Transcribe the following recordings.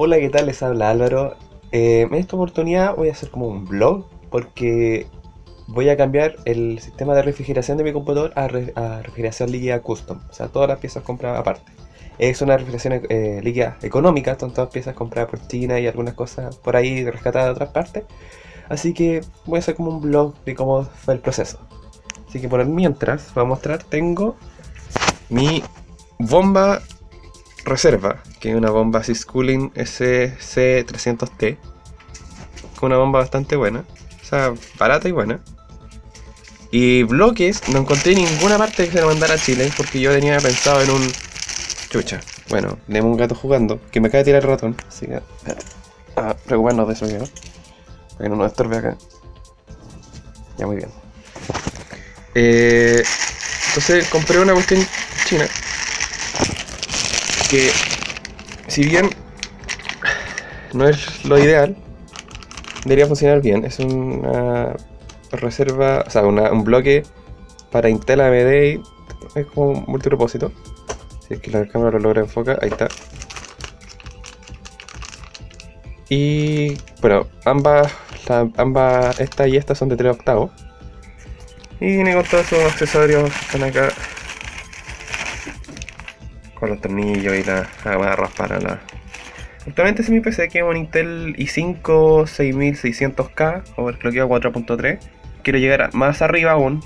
Hola, ¿qué tal? Les habla Álvaro. Eh, en esta oportunidad voy a hacer como un blog porque voy a cambiar el sistema de refrigeración de mi computador a, re- a refrigeración líquida custom. O sea, todas las piezas compradas aparte. Es una refrigeración eh, líquida económica, son todas piezas compradas por China y algunas cosas por ahí rescatadas de otras partes. Así que voy a hacer como un blog de cómo fue el proceso. Así que por mientras, voy a mostrar, tengo mi bomba reserva, que es una bomba Cooling SC300T, con una bomba bastante buena, o sea, barata y buena. Y bloques, no encontré ninguna parte que se lo mandara a Chile, porque yo tenía pensado en un... Chucha, bueno, tenemos un gato jugando, que me acaba de tirar el ratón, así que... Ah, preocuparnos de eso, ¿no? Para que no nos estorbe acá. Ya, muy bien. Eh, entonces compré una cuestión china que si bien no es lo ideal, debería funcionar bien. Es una reserva, o sea, una- un bloque para Intel AMD, y es como un multipropósito. Si es que la cámara lo logra enfocar, ahí está. Y bueno, ambas, la- ambas, esta y esta son de 3 octavos. Y viene con todos esos accesorios que están acá con los tornillos y las agarras para la. Actualmente es mi PC que es un Intel i5 6600K overclockeado 4.3. Quiero llegar más arriba aún.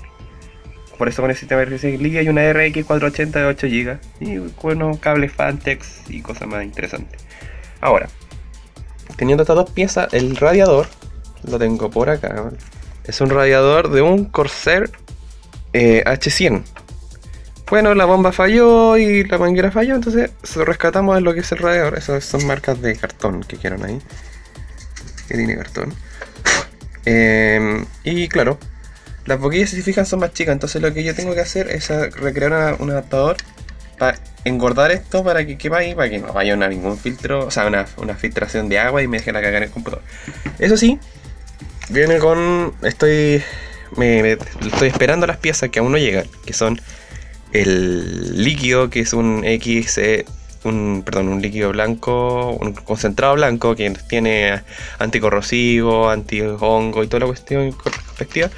Por eso con el sistema de refrigeración líquida y una RX 480 de 8 GB. Y bueno, cables Fantex y cosas más interesantes. Ahora, teniendo estas dos piezas, el radiador lo tengo por acá. Es un radiador de un Corsair eh, H100. Bueno, la bomba falló y la manguera falló, entonces rescatamos lo que es el radiador. Esas son marcas de cartón que quieran ahí. Que tiene cartón. Eh, y claro, las boquillas si se fijan son más chicas, entonces lo que yo tengo que hacer es recrear un adaptador para engordar esto para que quepa ahí, para que no vaya una, ningún filtro, o sea, una, una filtración de agua y me deje la cagar en el computador. Eso sí, viene con. Estoy. Me- estoy esperando las piezas que aún no llegan, que son el líquido, que es un X, eh, un, perdón, un líquido blanco, un concentrado blanco que tiene anticorrosivo, antihongo y toda la cuestión respectiva.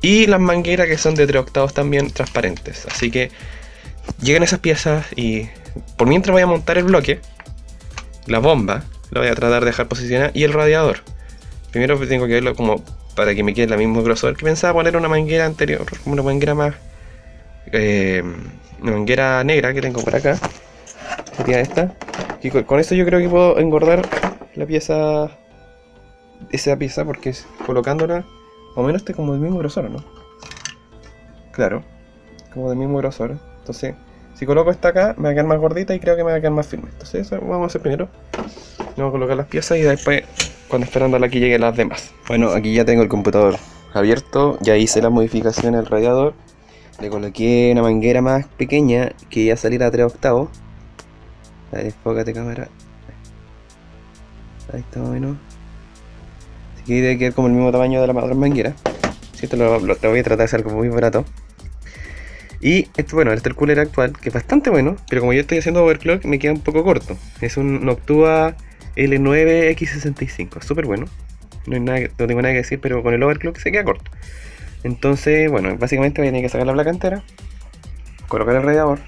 Y las mangueras que son de 3 octavos también transparentes. Así que llegan esas piezas y por mientras voy a montar el bloque, la bomba, lo voy a tratar de dejar posicionada y el radiador. Primero tengo que verlo como para que me quede el mismo grosor que pensaba poner una manguera anterior, una manguera más. Eh, una manguera negra que tengo por acá. Sería esta. Y con, con esto yo creo que puedo engordar la pieza. Esa pieza, porque colocándola. O menos este como del mismo grosor, ¿no? Claro. Como del mismo grosor. Entonces, si coloco esta acá, me va a quedar más gordita y creo que me va a quedar más firme. Entonces, eso vamos a hacer primero. Vamos a colocar las piezas y después, cuando esperando a que lleguen las demás. Bueno, aquí ya tengo el computador abierto. Ya hice las modificaciones al radiador. Le coloqué una manguera más pequeña que iba a salir a 3 octavos. A ver, enfócate cámara. Ahí está más o menos. Así que debe quedar como el mismo tamaño de la otra manguera. Si esto lo, lo- voy a tratar de hacer algo muy barato. Y esto, bueno, este es el cooler actual, que es bastante bueno, pero como yo estoy haciendo overclock, me queda un poco corto. Es un Noctua L9X65, súper bueno. No, hay nada, no tengo nada que decir, pero con el overclock se queda corto. Entonces, bueno, básicamente voy a tener que sacar la placa entera, colocar el radiador.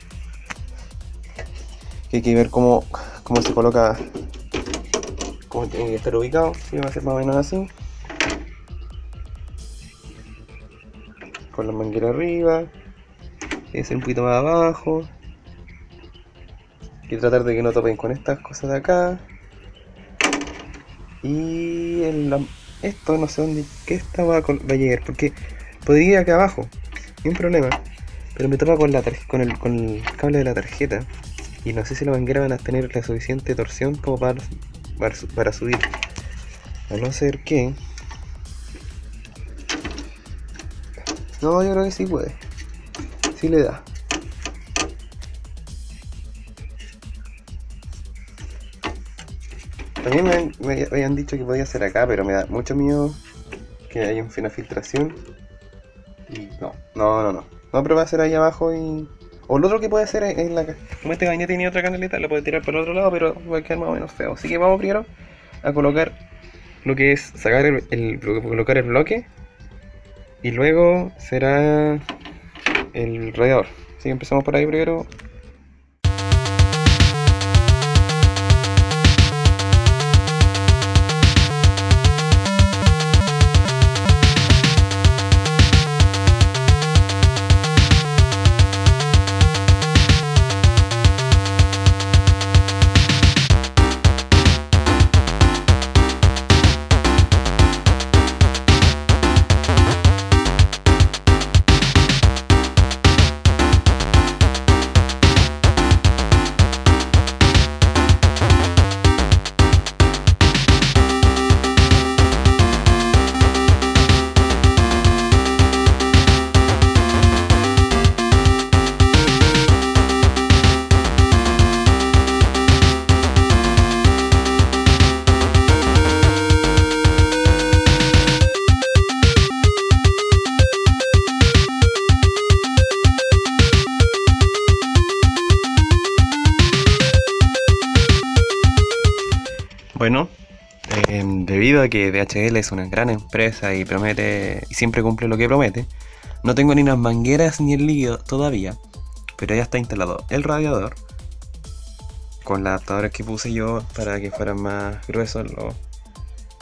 Que hay que ver cómo, cómo se coloca, cómo tiene que estar ubicado. Sí, va a ser más o menos así. Con la manguera arriba. Tiene que ser un poquito más abajo. Y tratar de que no topen con estas cosas de acá. Y esto no sé dónde que esta va, a va a llegar. Porque podría ir acá abajo. Ni un problema. Pero me topa con, la con, el, con el cable de la tarjeta. Y no sé si la manguera van a tener la suficiente torsión para, para, su- para subir. A no ser que... No, yo creo que sí puede. Sí le da. También me habían dicho que podía ser acá, pero me da mucho miedo que haya una filtración. No, no, no, no. Pero va a ser ahí abajo y... O lo otro que puede hacer es la como este gabinete tiene otra canaleta, la puede tirar por el otro lado, pero va a quedar más o menos feo. Así que vamos primero a colocar lo que es sacar el, el- colocar el bloque y luego será el radiador. Así que empezamos por ahí primero. Bueno, eh, debido a que DHL es una gran empresa y promete y siempre cumple lo que promete, no tengo ni las mangueras ni el líquido todavía, pero ya está instalado el radiador con las adaptadores que puse yo para que fueran más gruesos, los-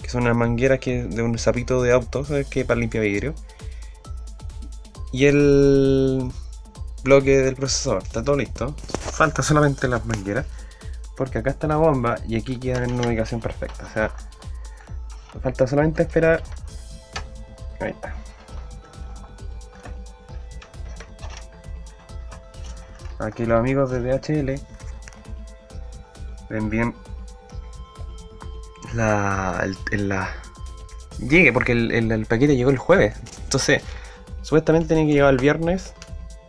que son unas mangueras que de un sapito de auto. Que para limpiar vidrio. Y el bloque del procesador, está todo listo. Falta solamente las mangueras. Porque acá está la bomba y aquí queda en una ubicación perfecta. O sea, falta solamente esperar. Ahí está. Aquí los amigos de DHL ven bien la, llegue porque el, el- paquete llegó el jueves. Entonces, supuestamente tenía que llegar el viernes.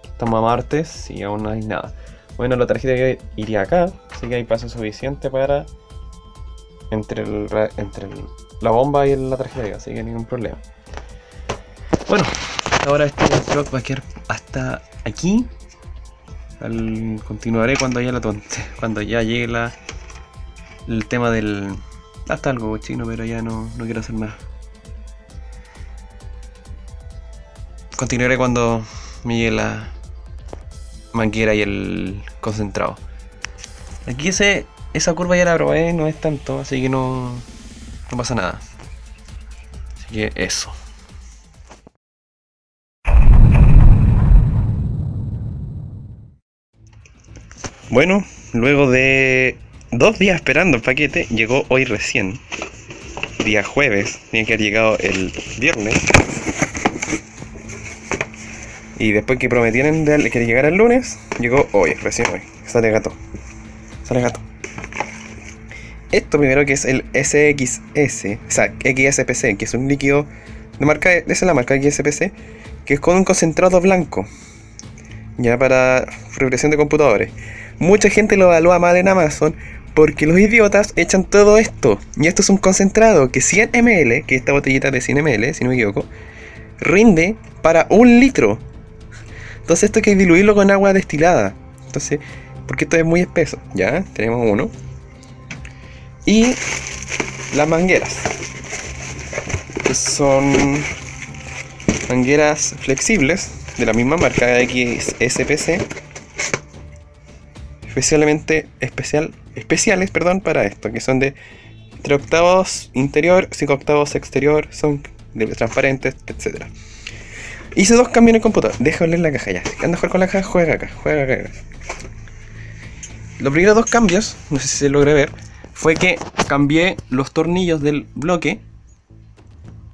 Estamos a martes y aún no hay nada. Bueno, la tarjeta iría acá, así que hay paso suficiente para entre, el, entre la bomba y la tarjeta, así que ningún problema. Bueno, ahora este vlog va a quedar hasta aquí. Continuaré cuando ya la tonte, cuando ya llegue la, el tema del hasta algo chino, pero ya no, no quiero hacer más. Continuaré cuando me llegue la manguera y el concentrado. Aquí ese, esa curva ya la probé, no es tanto, así que no, no pasa nada. Así que eso. Bueno, luego de dos días esperando el paquete, llegó hoy recién. Día jueves, tiene que haber llegado el viernes. Y después que prometieron que llegara el lunes, llegó hoy, recién hoy. Sale gato. Esto primero que es el SXS, o sea, XSPC, que es un líquido de marca, esa es la marca XSPC, que es con un concentrado blanco. Ya para fabricación de computadores. Mucha gente lo evalúa mal en Amazon porque los idiotas echan todo esto. Y esto es un concentrado que 100 ml, que esta botellita de 100 ml, si no me equivoco, rinde para un litro. Entonces esto hay que diluirlo con agua destilada. Entonces, porque esto es muy espeso. Ya, tenemos uno. Y las mangueras. Son mangueras flexibles de la misma marca XSPC. Especialmente especial, especiales perdón, para esto, que son de 3 octavos interior, 5 octavos exterior, son transparentes, etcétera. Hice dos cambios en el computador. Deja oler la caja ya. Si anda a jugar con la caja, juega acá, juega acá. Los primeros dos cambios, no sé si se logré ver, fue que cambié los tornillos del bloque.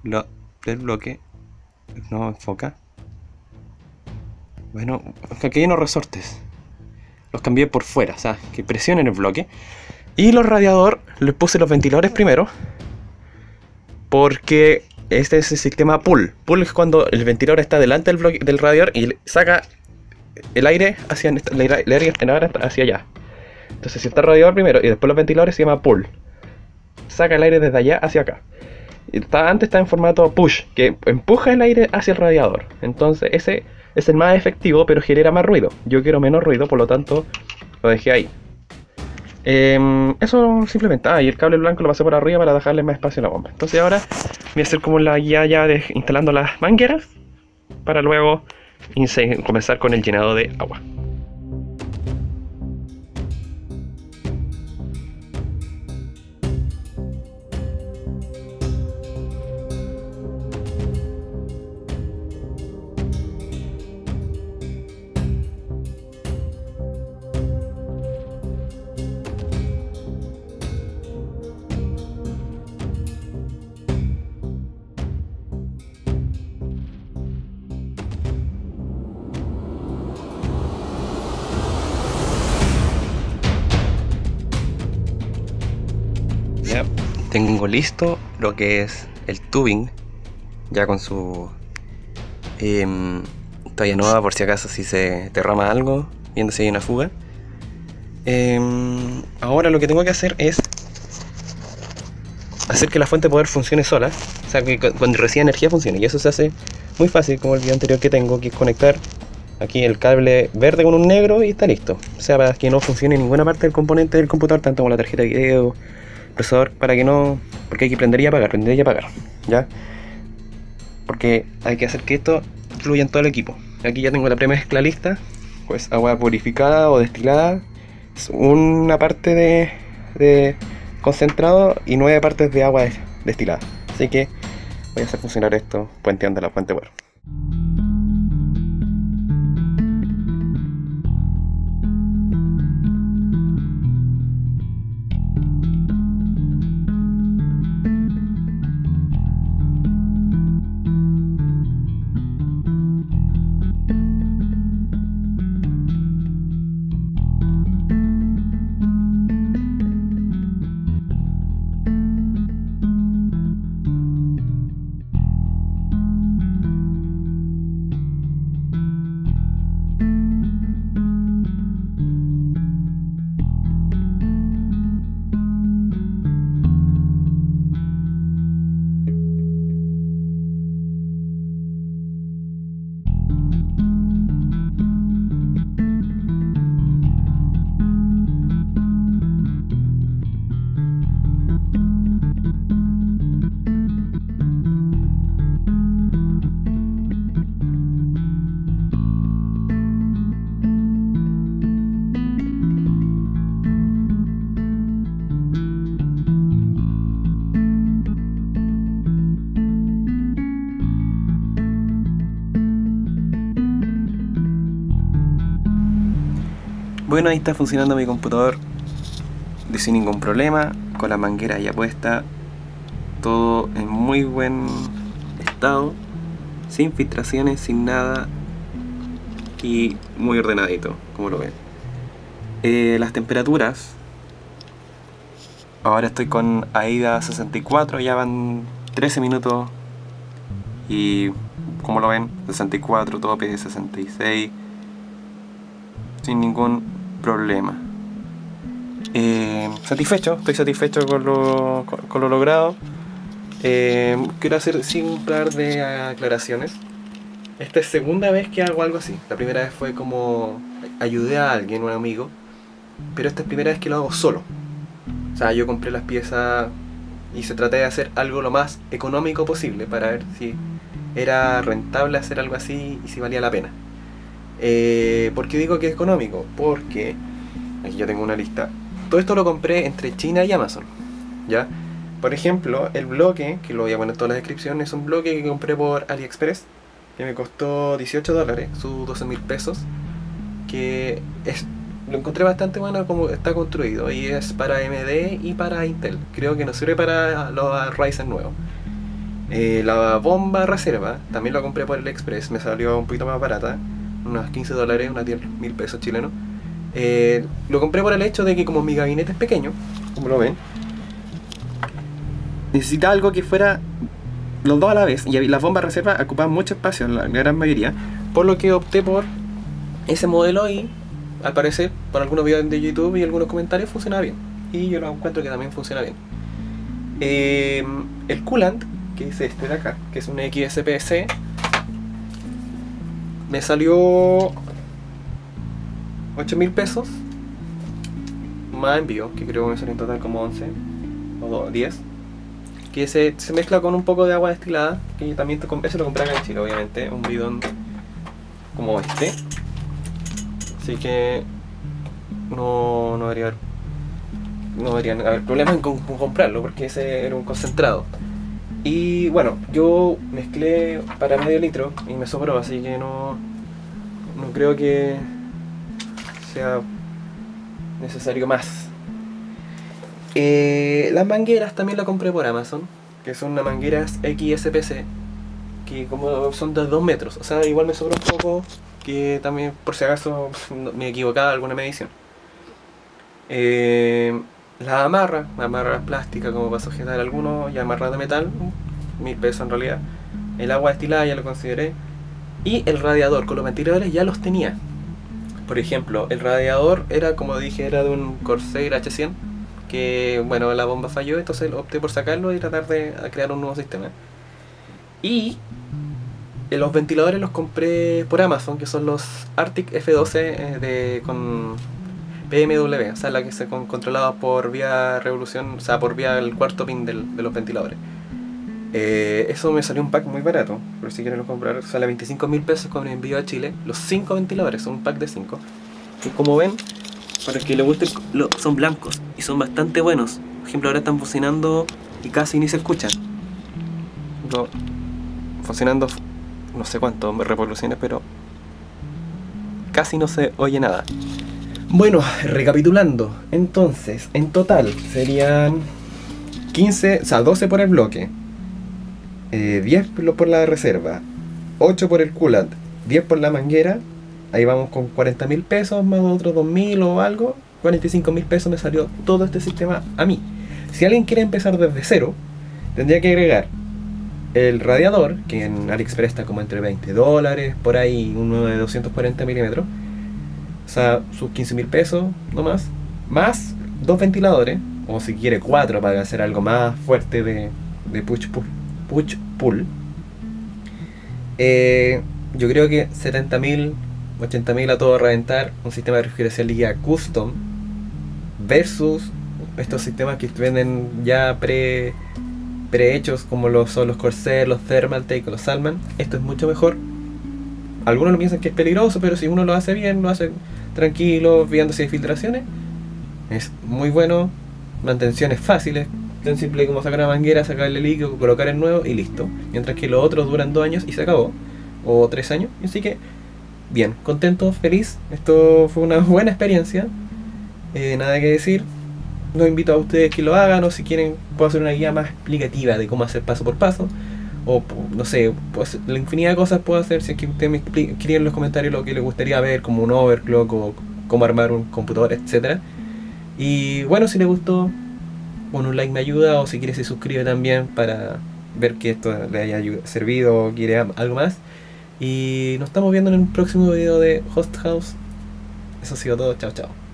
Lo, del bloque. No enfoca. Bueno, aquí hay unos resortes. Los cambié por fuera, o sea, que presionen el bloque. Y los radiador, les puse los ventiladores primero. Porque este es el sistema pull. Pull es cuando el ventilador está delante del, bloque, del radiador y saca el aire hacia el aire, hacia allá. Entonces si está el radiador primero y después los ventiladores se llama pull. Saca el aire desde allá hacia acá. Está, antes está en formato push, que empuja el aire hacia el radiador. Entonces ese es el más efectivo, pero genera más ruido. Yo quiero menos ruido, por lo tanto lo dejé ahí. Em, eso simplemente. Ah, y el cable blanco lo pasé por arriba para dejarle más espacio a la bomba. Entonces ahora voy a hacer como la guía ya de instalando las mangueras para luego comenzar con el llenado de agua. Tengo listo lo que es el tubing, ya con su eh, toalla nueva por si acaso si se derrama algo, viendo si hay una fuga. Em, ahora lo que tengo que hacer es hacer que la fuente de poder funcione sola, o sea que cuando reciba energía funcione, y eso se hace muy fácil como el video anterior que tengo, que es conectar aquí el cable verde con un negro y está listo. O sea, para que no funcione ninguna parte del componente del computador, tanto como la tarjeta de video, procesador para que no. Porque hay que prender y apagar, prender y apagar. ¿Ya? Porque hay que hacer que esto fluya en todo el equipo. Aquí ya tengo la premezcla lista. Pues agua purificada o destilada. Es una parte de, de concentrado y nueve partes de agua destilada. Así que voy a hacer funcionar esto puenteando la fuente web. Bueno, ahí está funcionando mi computador. Sin ningún problema, con la manguera ya puesta, todo en muy buen estado, sin filtraciones, sin nada. Y muy ordenadito, como lo ven. Eh, las temperaturas, ahora estoy con AIDA 64, ya van 13 minutos. Y como lo ven, 64, tope 66, sin ningún problema. Eh, satisfecho, estoy satisfecho con lo, con, lo logrado. Eh, quiero hacer sin un par de aclaraciones. Esta es segunda vez que hago algo así. La primera vez fue como ayudé a alguien, un amigo, pero esta es la primera vez que lo hago solo. O sea, yo compré las piezas y se traté de hacer algo lo más económico posible para ver si era rentable hacer algo así y si valía la pena. Eh, ¿Por qué digo que es económico? Porque, aquí ya tengo una lista, todo esto lo compré entre China y Amazon, ¿ya? Por ejemplo, el bloque, que lo voy a poner en todas las descripciones, es un bloque que compré por AliExpress, que me costó 18 dólares, sus 12 mil pesos, que es, lo encontré bastante bueno como está construido, y es para AMD y para Intel, creo que no sirve para los Ryzen nuevos. Eh, la bomba reserva, también lo compré por AliExpress, me salió un poquito más barata, unos 15 dólares, unos 10 mil pesos chilenos. Eh, lo compré por el hecho de que como mi gabinete es pequeño, como lo ven, necesitaba algo que fuera los dos a la vez y las bombas reserva ocupaban mucho espacio, la gran mayoría, por lo que opté por ese modelo y al parecer por algunos videos de YouTube y algunos comentarios funciona bien y yo lo encuentro que también funciona bien. Eh, el coolant, que es este de acá, que es un XSPC, me salió 8 mil pesos más envío, que creo que me salió en total como 11 o 10. Que se, se mezcla con un poco de agua destilada, que también te, ese lo compré acá en Chile, obviamente, un bidón como este. Así que no, no debería haber, no deberían haber problemas con, con comprarlo, porque ese era un concentrado. Y bueno, yo mezclé para medio litro y me sobró, así que no, no creo que sea necesario más. Eh, las mangueras también las compré por Amazon, que son unas mangueras XSPC, que como son de 2 metros, o sea, igual me sobró un poco, que también por si acaso me equivocaba alguna medición. Eh, la amarra, amarra plástica como para sujetar algunos y amarra de metal, mil pesos en realidad. El agua destilada ya lo consideré. Y el radiador con los ventiladores ya los tenía. Por ejemplo, el radiador era, como dije, era de un Corsair H100. Que, bueno, la bomba falló, entonces opté por sacarlo y tratar de crear un nuevo sistema. Y los ventiladores los compré por Amazon, que son los Arctic F12 eh, de, con BMW, o sea, la que se controlada por vía revolución, o sea, por vía el cuarto pin del, de los ventiladores. Eh, eso me salió un pack muy barato, por si quieren comprar, sale 25 mil pesos con envío a Chile. Los 5 ventiladores, son un pack de 5. Y como ven, para que le guste, son blancos y son bastante buenos. Por ejemplo, ahora están funcionando y casi ni se escuchan. No, funcionando no sé cuánto revoluciones, pero casi no se oye nada. Bueno, recapitulando, entonces, en total serían 15, o sea, 12 por el bloque, 10 eh, por la reserva, 8 por el coolant, 10 por la manguera, ahí vamos con 40 mil pesos, más otros 2 mil o algo, 45 mil pesos me salió todo este sistema a mí. Si alguien quiere empezar desde cero, tendría que agregar el radiador, que en AliExpress está como entre 20 dólares, por ahí uno de 240 milímetros, o sea, sus 15 mil pesos, no más. Más dos ventiladores, o si quiere cuatro para hacer algo más fuerte de, de push pull. Push pull. Eh, yo creo que 70 mil, 80 mil a todo reventar, un sistema de refrigeración líquida custom versus estos sistemas que venden ya pre prehechos como los son los Corsair, los Thermaltake o los Salman. Esto es mucho mejor. Algunos lo piensan que es peligroso, pero si uno lo hace bien, lo hace tranquilo, viendo si hay filtraciones. Es muy bueno, mantenciones fáciles, tan simple como sacar una manguera, sacarle líquido, colocar el nuevo y listo. Mientras que los otros duran dos años y se acabó, o tres años. Así que, bien, contento, feliz. Esto fue una buena experiencia. Eh, nada que decir. Los invito a ustedes que lo hagan o si quieren puedo hacer una guía más explicativa de cómo hacer paso por paso o no sé, pues, la infinidad de cosas puedo hacer si es que ustedes me escriben en los comentarios lo que les gustaría ver, como un overclock o cómo armar un computador, etcétera. Y bueno, si les gustó, con un like me ayuda, o si quiere se suscribe también para ver que esto le haya servido o quiere algo más. Y nos estamos viendo en el próximo video de Host House. Eso ha sido todo, chao chao.